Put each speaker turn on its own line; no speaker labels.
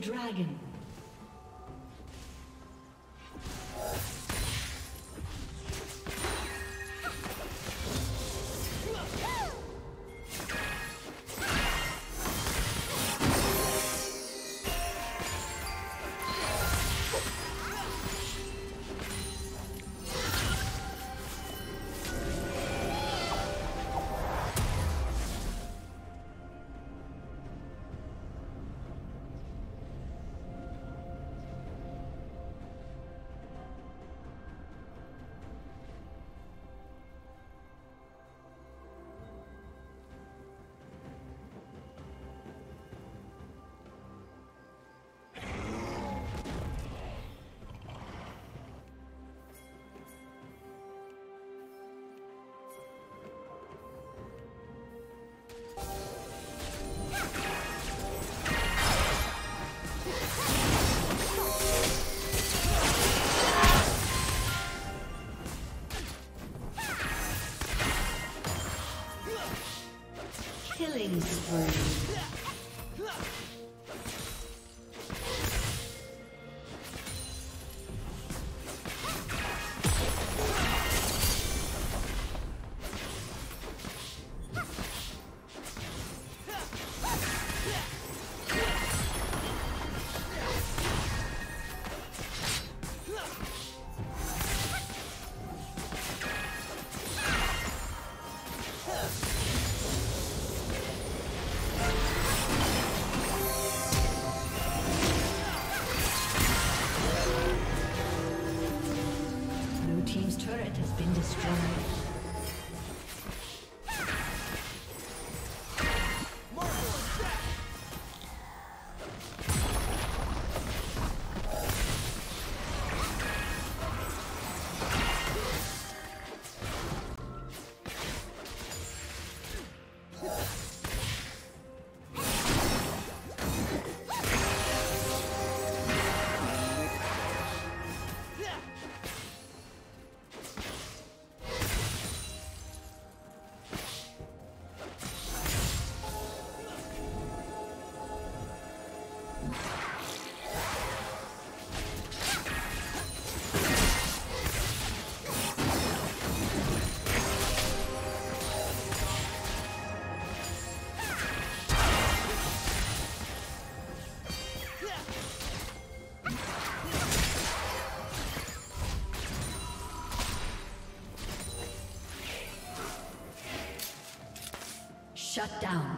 dragon. been destroyed. Shut down.